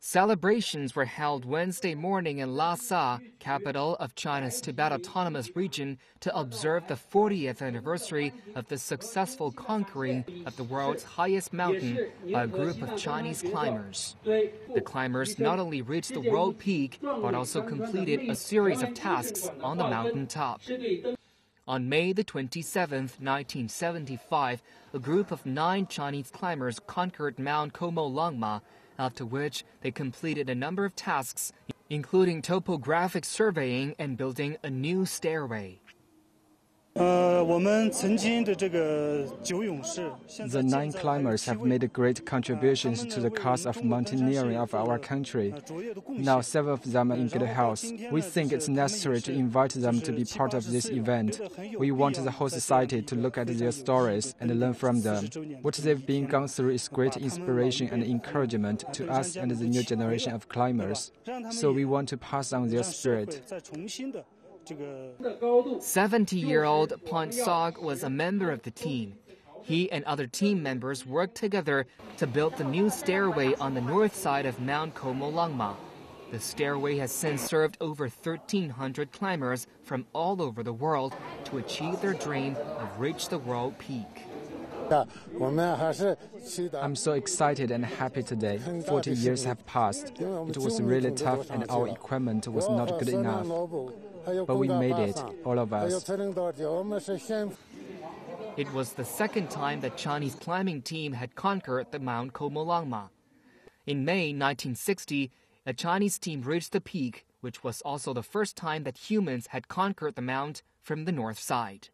Celebrations were held Wednesday morning in Lhasa, capital of China's Tibet Autonomous Region, to observe the 40th anniversary of the successful conquering of the world's highest mountain by a group of Chinese climbers. The climbers not only reached the world peak, but also completed a series of tasks on the mountain top. On May the 27th, 1975, a group of nine Chinese climbers conquered Mount Qomolangma after which they completed a number of tasks, including topographic surveying and building a new stairway. Uh, the nine climbers have made great contributions to the cause of mountaineering of our country. Now, seven of them are in good health. We think it's necessary to invite them to be part of this event. We want the whole society to look at their stories and learn from them. What they've been gone through is great inspiration and encouragement to us and the new generation of climbers. So we want to pass on their spirit. 70 year old Sog was a member of the team. He and other team members worked together to build the new stairway on the north side of Mount Qomolangma. The stairway has since served over 1,300 climbers from all over the world to achieve their dream of reach the world peak. I'm so excited and happy today. 40 years have passed. It was really tough and our equipment was not good enough. But we made it, all of us. It was the second time that Chinese climbing team had conquered the Mount Qomolangma. In May 1960, a Chinese team reached the peak, which was also the first time that humans had conquered the mount from the north side.